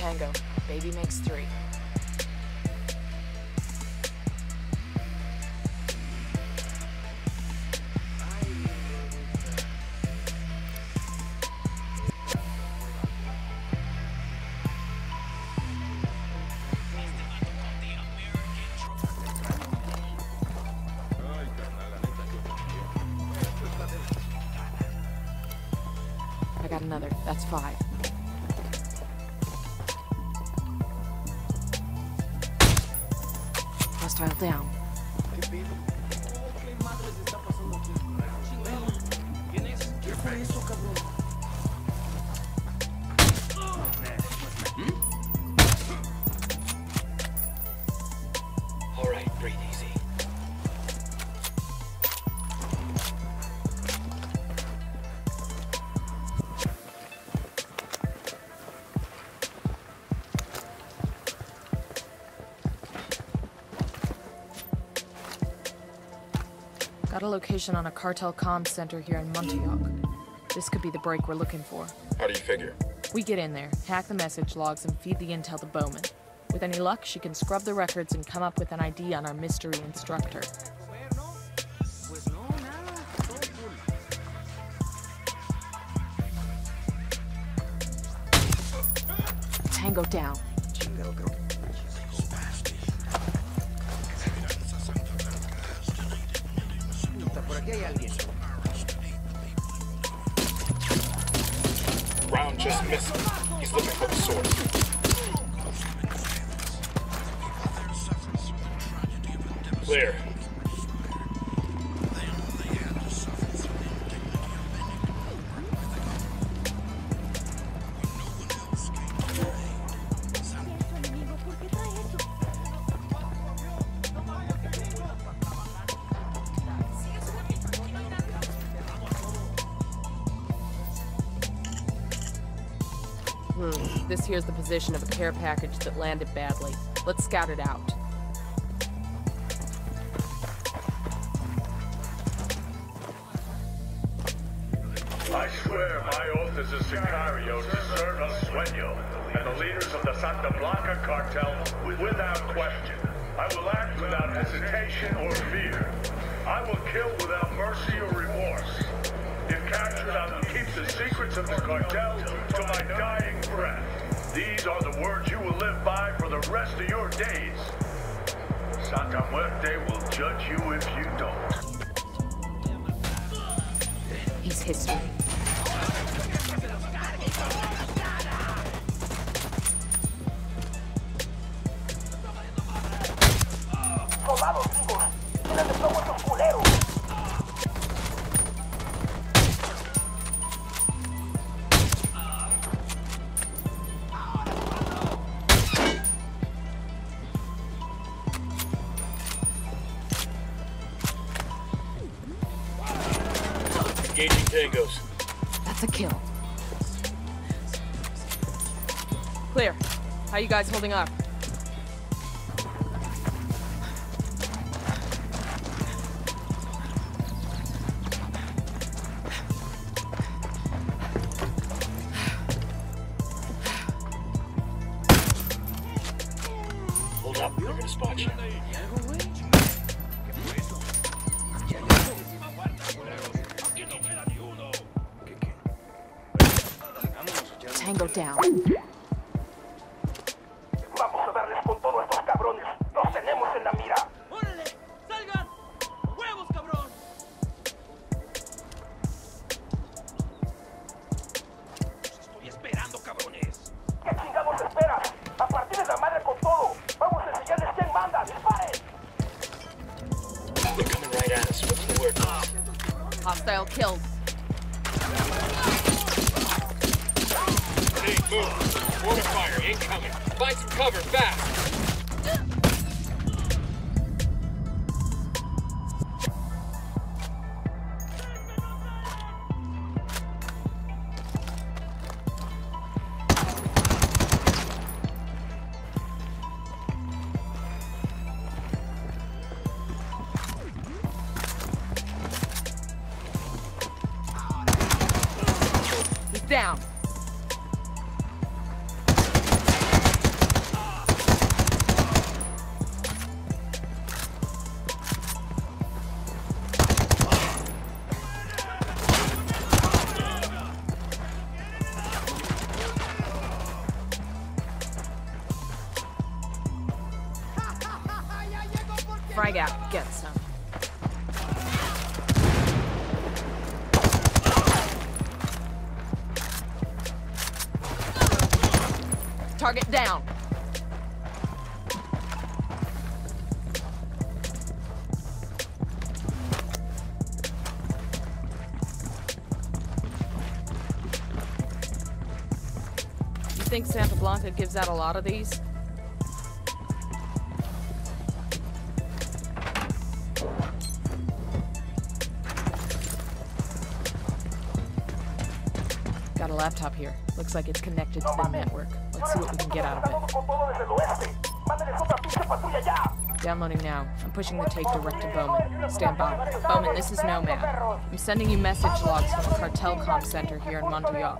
Tango. Baby makes three. I got another. That's five. hostile down. Que madres está passando aqui? Nem é isso, acabou Got a location on a cartel comm center here in Montuyoc. This could be the break we're looking for. How do you figure? We get in there, hack the message logs, and feed the intel to Bowman. With any luck, she can scrub the records and come up with an ID on our mystery instructor. Tango down. Round just missed. He's looking for the source. Clear. Hmm. This here's the position of a care package that landed badly. Let's scout it out. I swear my oath as a Sicario to serve El Sueño and the leaders of the Santa Blanca cartel without question. I will act without hesitation or fear. I will kill without mercy or remorse. If captured, I will keep the secrets of the cartel to my dying breath. These are the words you will live by for the rest of your days. Santa Muerte will judge you if you don't. He's history. Engaging tangos. That's a kill. Clear. How you guys holding up? Tango down. Vamos a darles con todo a estos cabrones. Los tenemos en la mira. ¡Órale! ¡Salgan! ¡Huevos, cabrón! Estoy esperando, cabrones. ¿Qué chingados esperas? A partir de la madre con todo. Vamos a enseñarles quién manda. ¡Disparen! They're coming right at us. What's the word? Hostile killed. Move. Mortar fire incoming. Find some cover fast. Frag out. Get some. Target down. You think Santa Blanca gives out a lot of these? Got a laptop here. Looks like it's connected to the network. Let's see what we can get out of it. con todo desde el oeste. Mándeles otra pinche patrulla ya. Downloading now. I'm pushing the tape direct to Bowman. Stand by. Bowman, this is Nomad. I'm sending you message logs from the cartel comm center here in Montuyoc.